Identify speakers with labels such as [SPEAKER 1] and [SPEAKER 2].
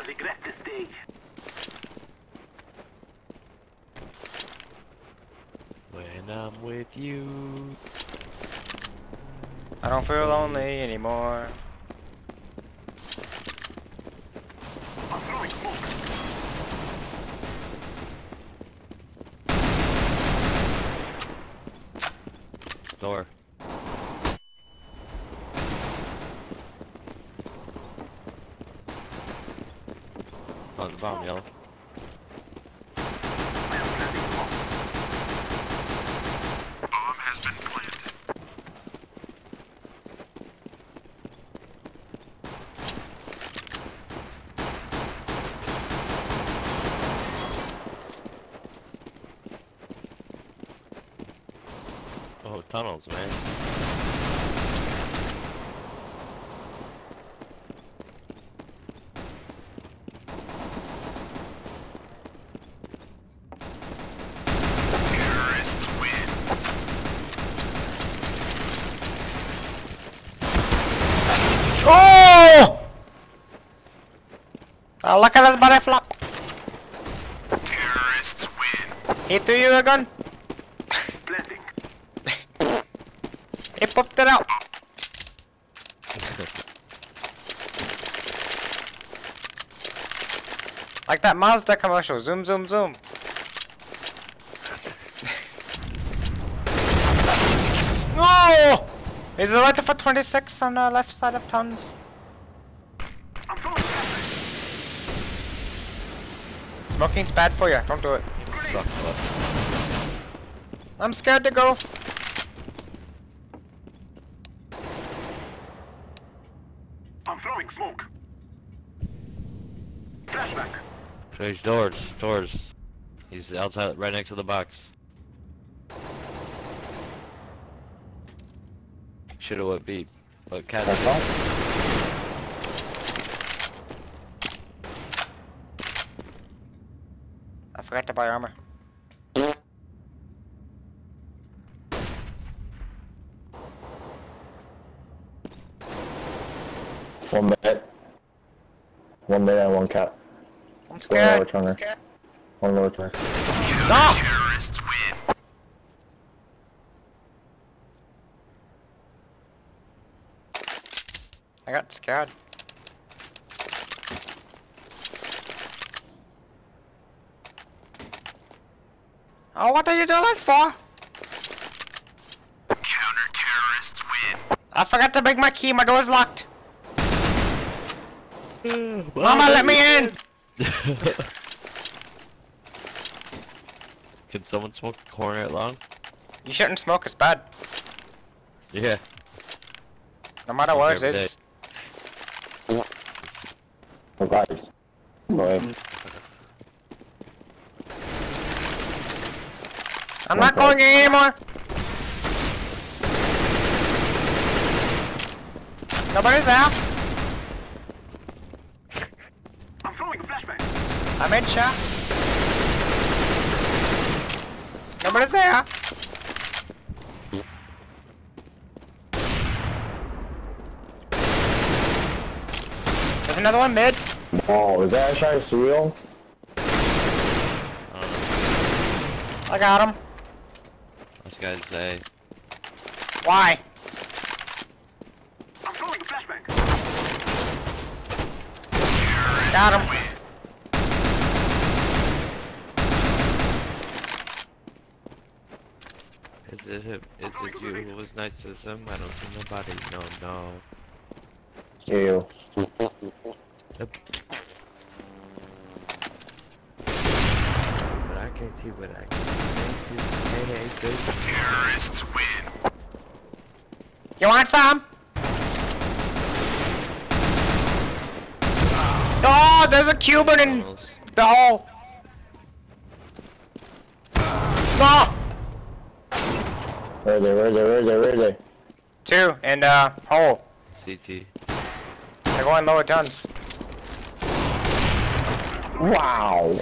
[SPEAKER 1] regret this day.
[SPEAKER 2] When I'm with you.
[SPEAKER 3] I don't feel lonely anymore.
[SPEAKER 1] I'm throwing smoke.
[SPEAKER 2] Door. On the bomb, yellow.
[SPEAKER 1] I am planting bomb. Bomb has been planted.
[SPEAKER 2] Oh, tunnels, man.
[SPEAKER 1] Terrorists win.
[SPEAKER 3] Oh! Uh, oh, look at this body flop.
[SPEAKER 1] Terrorists win.
[SPEAKER 3] He threw you a gun.
[SPEAKER 1] Planting.
[SPEAKER 3] He popped it out. Like that Mazda commercial. Zoom, zoom, zoom. No! Is it right for 26 on the left side of tons?
[SPEAKER 1] I'm throwing flashbang.
[SPEAKER 3] Smoking's bad for you. Don't do it.
[SPEAKER 2] Fuck, fuck.
[SPEAKER 3] I'm scared to go.
[SPEAKER 1] I'm throwing smoke. Flashback.
[SPEAKER 2] Change doors, doors. He's outside, right next to the box. Shoulda went beep, but cat.
[SPEAKER 3] Forgot to buy armor.
[SPEAKER 4] One bed. One bed and one cap.
[SPEAKER 3] I'm
[SPEAKER 4] One lower
[SPEAKER 3] scared.
[SPEAKER 4] turner. One lower turner.
[SPEAKER 3] No!
[SPEAKER 1] Terrorists win.
[SPEAKER 3] I got scared. Oh, what are you doing that for?
[SPEAKER 1] Counter terrorists win.
[SPEAKER 3] I forgot to bring my key. My door's locked. Mama, let me in.
[SPEAKER 2] Can someone smoke the corner at long?
[SPEAKER 3] You shouldn't smoke. It's bad.
[SPEAKER 2] Yeah.
[SPEAKER 3] No matter
[SPEAKER 2] Smoke
[SPEAKER 3] what it
[SPEAKER 2] every
[SPEAKER 3] is.
[SPEAKER 4] Oh, guys. Go ahead.
[SPEAKER 3] I'm not going in anymore. Nobody's there.
[SPEAKER 1] I'm throwing a flashbang.
[SPEAKER 3] I'm in shot. Nobody's there. There's another one mid.
[SPEAKER 4] Oh, is that actually surreal?
[SPEAKER 2] I.
[SPEAKER 3] I got him.
[SPEAKER 2] This guy's say.
[SPEAKER 3] Why?
[SPEAKER 1] I'm throwing a flashbang.
[SPEAKER 3] Got him.
[SPEAKER 2] Is it him? Is it you who was nice to him? I don't see nobody. No, no.
[SPEAKER 4] Ew.
[SPEAKER 2] Yep. But I can't see what I can see. Hey, hey, good.
[SPEAKER 1] Terrorists win.
[SPEAKER 3] You want some? Oh, there's a Cuban in the hole. No!
[SPEAKER 4] Where are they? Where are they? Where are they? Where are they?
[SPEAKER 3] Two and the hole.
[SPEAKER 2] CT.
[SPEAKER 3] They're going lower tons.
[SPEAKER 4] Wow.